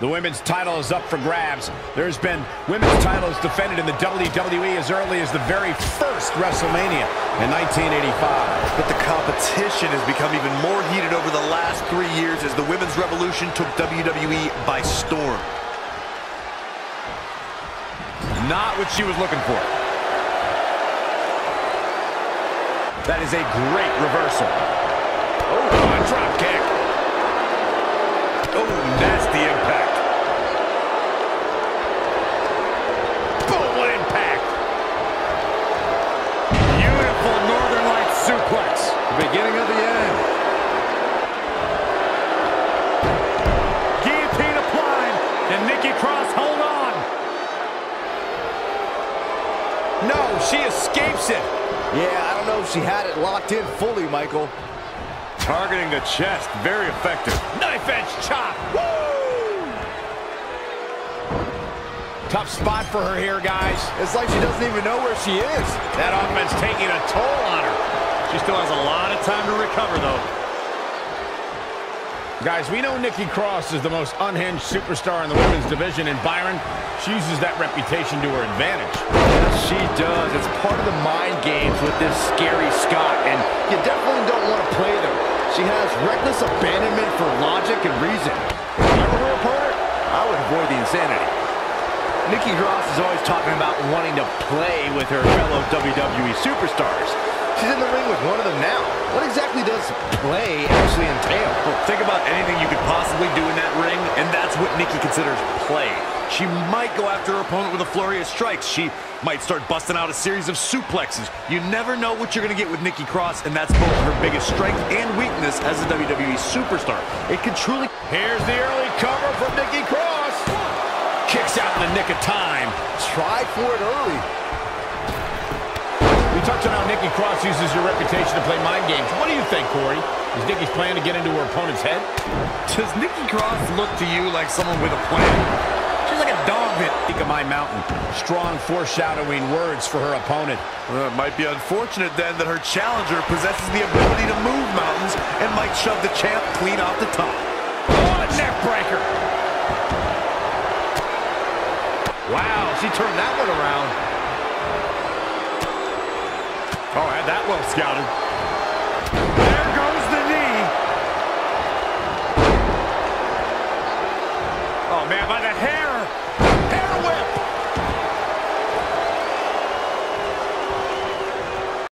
The women's title is up for grabs. There's been women's titles defended in the WWE as early as the very first WrestleMania in 1985. But the competition has become even more heated over the last three years as the women's revolution took WWE by storm. Not what she was looking for. That is a great reversal. Oh, a drop kick. Oh, nasty suplex. The beginning of the end. Guillotine applied, and Nikki Cross hold on. No, she escapes it. Yeah, I don't know if she had it locked in fully, Michael. Targeting the chest, very effective. Knife edge chop. Woo! Tough spot for her here, guys. It's like she doesn't even know where she is. That offense taking a toll on her. She still has a lot of time to recover, though. Guys, we know Nikki Cross is the most unhinged superstar in the women's division, and Byron, she uses that reputation to her advantage. Yes, she does. It's part of the mind games with this scary Scot, and you definitely don't want to play them. She has reckless abandonment for logic and reason. If I were her opponent, I would avoid the insanity. Nikki Cross is always talking about wanting to play with her fellow WWE superstars. She's in the ring with one of them now. What exactly does play actually entail? Well, think about anything you could possibly do in that ring, and that's what Nikki considers play. She might go after her opponent with a flurry of strikes. She might start busting out a series of suplexes. You never know what you're going to get with Nikki Cross, and that's both her biggest strength and weakness as a WWE superstar. It could truly... Here's the early cover from Nikki Cross. Kicks out in the nick of time. Try for it early. We touched on how Nikki Cross uses her reputation to play mind games. What do you think, Corey? Is Nikki's plan to get into her opponent's head? Does Nikki Cross look to you like someone with a plan? She's like a dog that... Think of my mountain. Strong foreshadowing words for her opponent. Well, it might be unfortunate then that her challenger possesses the ability to move mountains and might shove the champ clean off the top. Oh, a neck breaker. Wow, she turned that one around. Well scouted. There goes the knee. Oh, man, by the head.